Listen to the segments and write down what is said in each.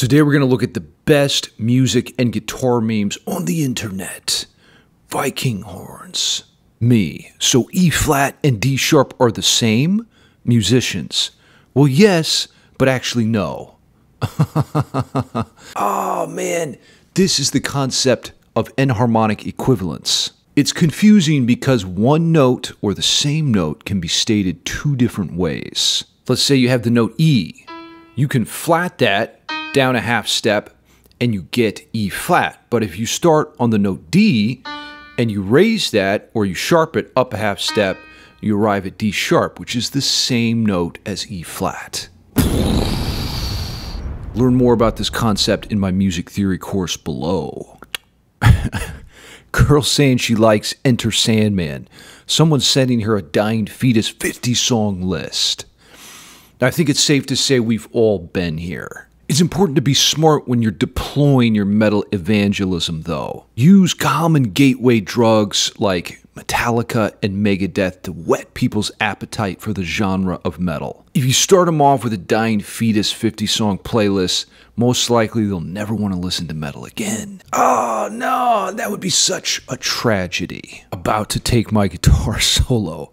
Today we're going to look at the best music and guitar memes on the internet. Viking horns. Me. So E flat and D sharp are the same? Musicians. Well, yes, but actually no. oh man, this is the concept of enharmonic equivalence. It's confusing because one note or the same note can be stated two different ways. Let's say you have the note E. You can flat that down a half step and you get E flat. But if you start on the note D and you raise that or you sharp it up a half step, you arrive at D sharp, which is the same note as E flat. Learn more about this concept in my music theory course below. Girl saying she likes Enter Sandman. Someone sending her a dying fetus 50 song list. I think it's safe to say we've all been here. It's important to be smart when you're deploying your metal evangelism, though. Use common gateway drugs like Metallica and Megadeth to whet people's appetite for the genre of metal. If you start them off with a dying fetus 50 song playlist, most likely they'll never want to listen to metal again. Oh no, that would be such a tragedy. About to take my guitar solo.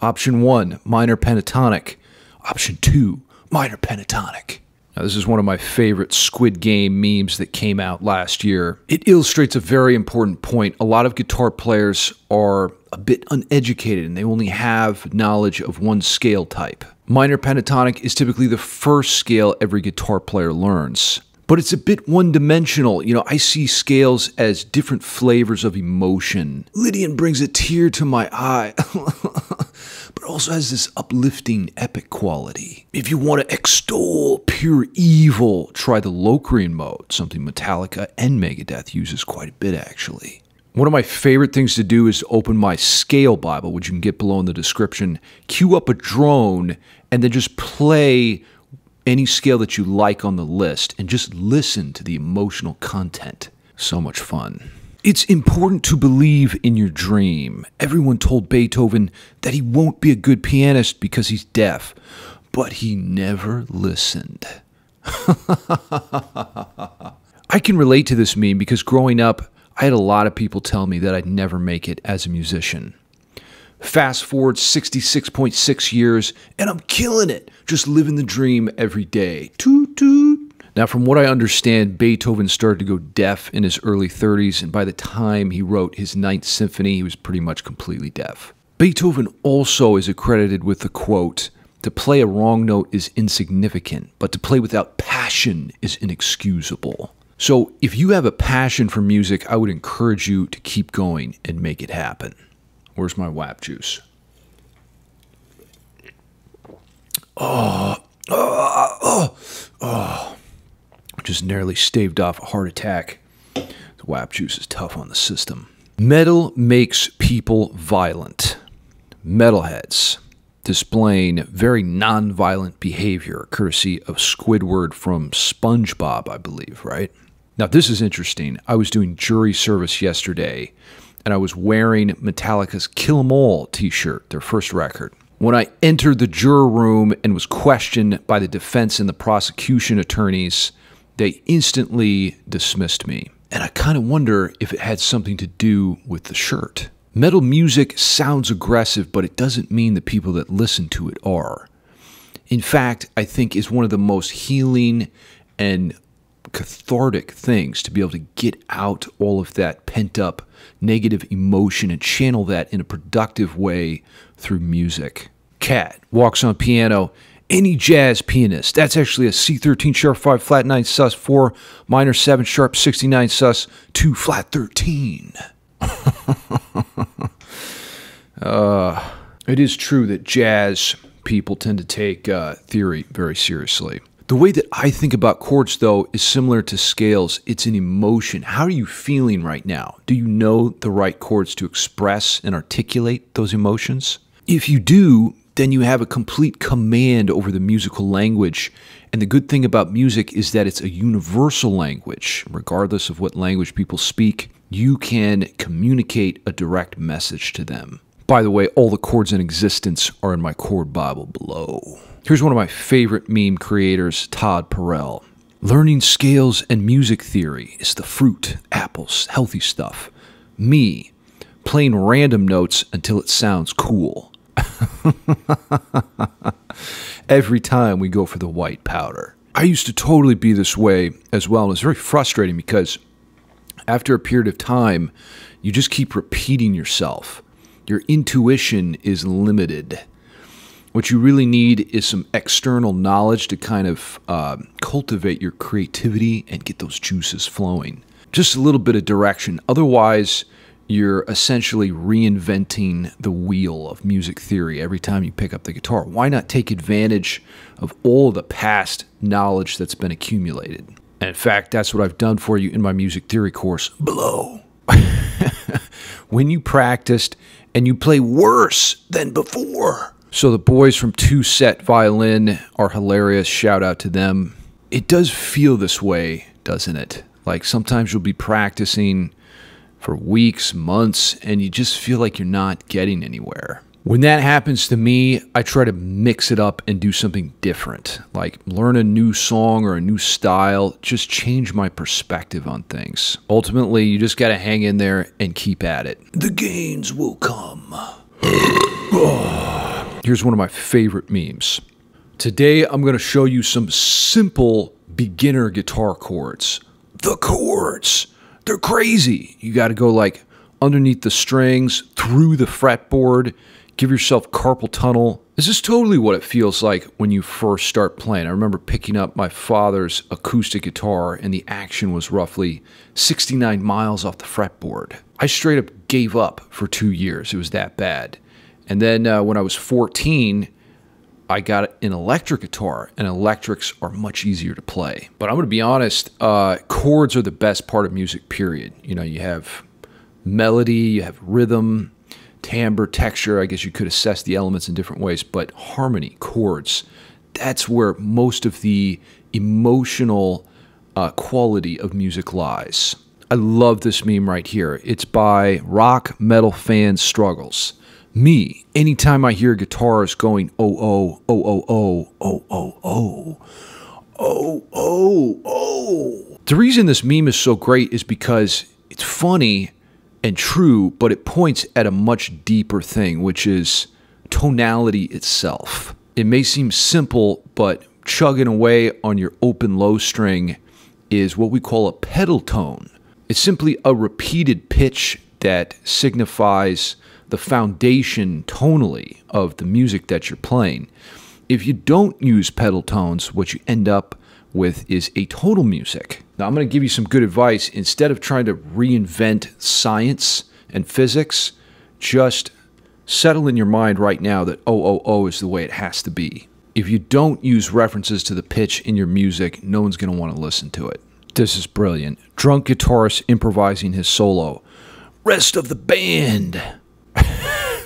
Option 1, minor pentatonic. Option 2, minor pentatonic. Now, this is one of my favorite Squid Game memes that came out last year. It illustrates a very important point. A lot of guitar players are a bit uneducated and they only have knowledge of one scale type. Minor pentatonic is typically the first scale every guitar player learns. But it's a bit one dimensional. You know, I see scales as different flavors of emotion. Lydian brings a tear to my eye. but also has this uplifting epic quality. If you want to extol pure evil, try the Locrian mode, something Metallica and Megadeth uses quite a bit actually. One of my favorite things to do is open my scale Bible, which you can get below in the description, cue up a drone, and then just play any scale that you like on the list and just listen to the emotional content. So much fun. It's important to believe in your dream. Everyone told Beethoven that he won't be a good pianist because he's deaf, but he never listened. I can relate to this meme because growing up, I had a lot of people tell me that I'd never make it as a musician. Fast forward 66.6 years, and I'm killing it, just living the dream every day. Toot toot. Now, from what I understand, Beethoven started to go deaf in his early 30s, and by the time he wrote his Ninth Symphony, he was pretty much completely deaf. Beethoven also is accredited with the quote, to play a wrong note is insignificant, but to play without passion is inexcusable. So, if you have a passion for music, I would encourage you to keep going and make it happen. Where's my WAP juice? Oh, oh, oh, oh, oh. just narrowly staved off a heart attack. The WAP juice is tough on the system. Metal makes people violent. Metalheads displaying very non-violent behavior, courtesy of Squidward from SpongeBob, I believe, right? Now, this is interesting. I was doing jury service yesterday, and I was wearing Metallica's Kill 'Em All t shirt, their first record. When I entered the juror room and was questioned by the defense and the prosecution attorneys, they instantly dismissed me. And I kind of wonder if it had something to do with the shirt. Metal music sounds aggressive, but it doesn't mean the people that listen to it are. In fact, I think is one of the most healing and cathartic things to be able to get out all of that pent up negative emotion and channel that in a productive way through music. Cat walks on piano any jazz pianist. That's actually a C13 sharp 5 flat 9 sus 4 minor 7 sharp 69 sus 2 flat 13. Uh, it is true that jazz people tend to take uh, theory very seriously. The way that I think about chords, though, is similar to scales. It's an emotion. How are you feeling right now? Do you know the right chords to express and articulate those emotions? If you do, then you have a complete command over the musical language. And the good thing about music is that it's a universal language. Regardless of what language people speak, you can communicate a direct message to them. By the way, all the chords in existence are in my chord Bible below. Here's one of my favorite meme creators, Todd Perell. Learning scales and music theory is the fruit, apples, healthy stuff. Me, playing random notes until it sounds cool. Every time we go for the white powder. I used to totally be this way as well, and it's very frustrating because after a period of time, you just keep repeating yourself. Your intuition is limited. What you really need is some external knowledge to kind of uh, cultivate your creativity and get those juices flowing. Just a little bit of direction. Otherwise, you're essentially reinventing the wheel of music theory every time you pick up the guitar. Why not take advantage of all the past knowledge that's been accumulated? And in fact, that's what I've done for you in my music theory course below. when you practiced and you play worse than before. So the boys from Two Set Violin are hilarious. Shout out to them. It does feel this way, doesn't it? Like sometimes you'll be practicing for weeks, months, and you just feel like you're not getting anywhere. When that happens to me, I try to mix it up and do something different, like learn a new song or a new style, just change my perspective on things. Ultimately, you just got to hang in there and keep at it. The gains will come. Here's one of my favorite memes. Today, I'm going to show you some simple beginner guitar chords. The chords. They're crazy. You got to go like underneath the strings, through the fretboard, give yourself carpal tunnel. This is totally what it feels like when you first start playing. I remember picking up my father's acoustic guitar, and the action was roughly 69 miles off the fretboard. I straight up gave up for two years. It was that bad. And then uh, when I was 14, I got an electric guitar, and electrics are much easier to play. But I'm going to be honest, uh, chords are the best part of music, period. You know, you have melody, you have rhythm, timbre, texture. I guess you could assess the elements in different ways, but harmony, chords, that's where most of the emotional uh, quality of music lies. I love this meme right here. It's by Rock Metal Fan Struggles. Me, anytime I hear guitars going oh oh oh oh oh oh oh oh oh oh oh. The reason this meme is so great is because it's funny and true, but it points at a much deeper thing, which is tonality itself. It may seem simple, but chugging away on your open low string is what we call a pedal tone. It's simply a repeated pitch that signifies the foundation tonally of the music that you're playing. If you don't use pedal tones, what you end up with is atonal music. Now, I'm going to give you some good advice. Instead of trying to reinvent science and physics, just settle in your mind right now that OOO is the way it has to be. If you don't use references to the pitch in your music, no one's going to want to listen to it. This is brilliant. Drunk guitarist improvising his solo. Rest of the band.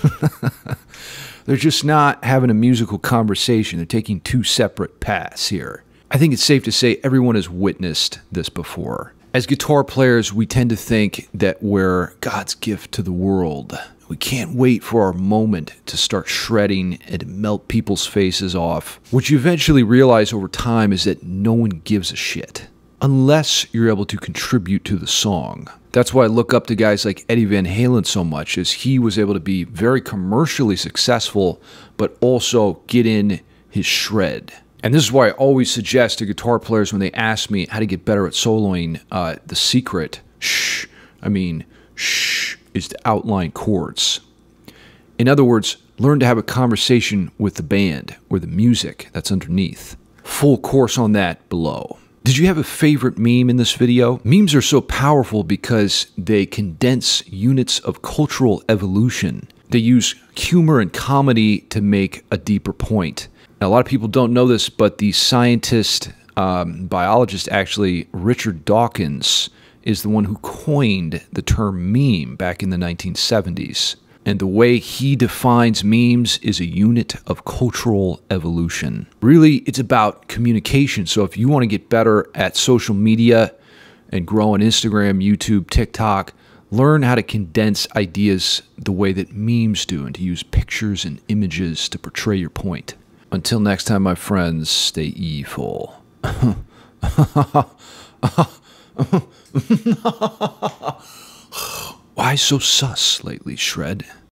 They're just not having a musical conversation. They're taking two separate paths here. I think it's safe to say everyone has witnessed this before. As guitar players, we tend to think that we're God's gift to the world. We can't wait for our moment to start shredding and melt people's faces off. What you eventually realize over time is that no one gives a shit unless you're able to contribute to the song. That's why I look up to guys like Eddie Van Halen so much, as he was able to be very commercially successful, but also get in his shred. And this is why I always suggest to guitar players when they ask me how to get better at soloing, uh, the secret, shh, I mean, shh, is to outline chords. In other words, learn to have a conversation with the band or the music that's underneath. Full course on that below. Did you have a favorite meme in this video? Memes are so powerful because they condense units of cultural evolution. They use humor and comedy to make a deeper point. Now, a lot of people don't know this, but the scientist, um, biologist actually, Richard Dawkins, is the one who coined the term meme back in the 1970s. And the way he defines memes is a unit of cultural evolution. Really, it's about communication. So if you want to get better at social media and grow on Instagram, YouTube, TikTok, learn how to condense ideas the way that memes do and to use pictures and images to portray your point. Until next time, my friends, stay evil. Why so sus lately, Shred?